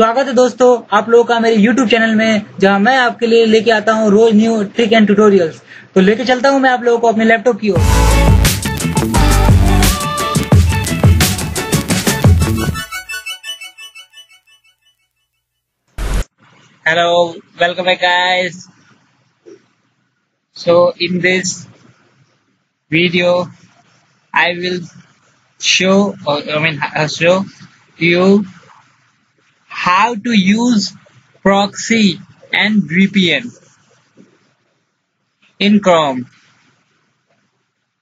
स्वागत है दोस्तों आप लोगों का मेरे YouTube चैनल में जहाँ मैं आपके लिए लेके आता हूँ रोज न्यू ट्रिक एंड ट्यूटोरियल्स तो लेके चलता हूँ मैं आप लोगों को अपने लैपटॉप की ओर Hello, welcome back guys. So in this video I will I mean uh, show you how to use proxy and VPN in Chrome.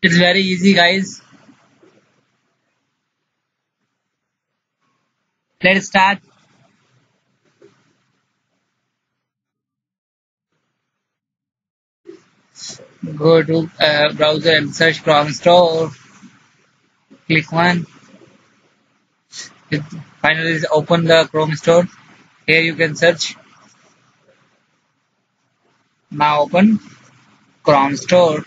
It's very easy guys. Let's start. Go to uh, browser and search Chrome Store. Click one. Finally open the Chrome Store. Here you can search. Now open Chrome Store.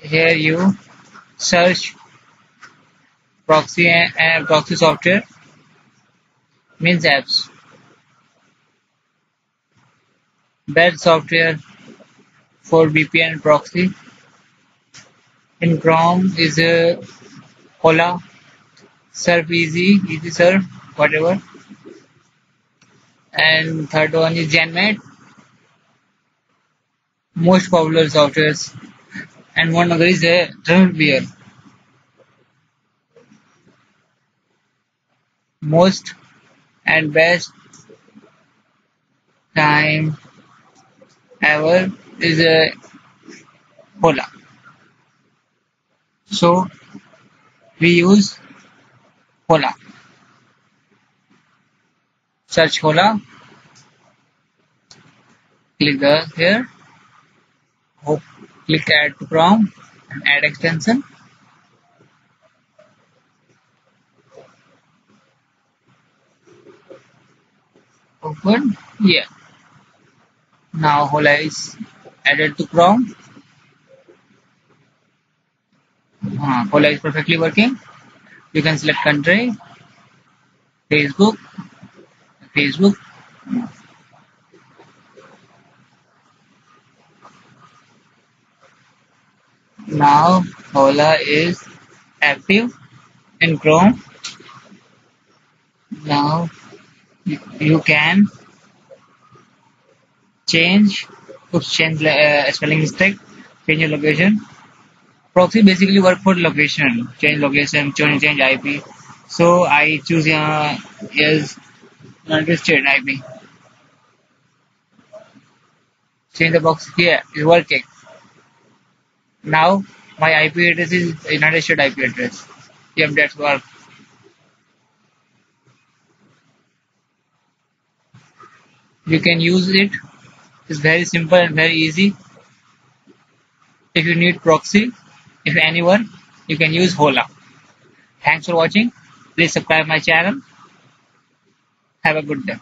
Here you search proxy and, and proxy software means apps. Best software for VPN proxy in Chrome is a Hola, Surf Easy, Easy Surf, whatever. And third one is ZenMate, most popular softwares. And one other is a uh, Drumbeer, most and best time ever is a Hola. So we use Hola. Search Hola. Click the here. Hope click add to Chrome and add extension. Open here. Now Hola is added to Chrome. Uh, is perfectly working. You can select country, Facebook, Facebook. Now Hola is active in Chrome. Now you can change oops, change uh, spelling mistake change your location proxy basically work for location. Change location change, change ip so i choose uh, is united states ip change the box here. Is working. Now my ip address is united states ip address. Yep that's work. You can use it. It's very simple and very easy. If you need proxy if anyone you can use hola. Thanks for watching. Please subscribe my channel. Have a good day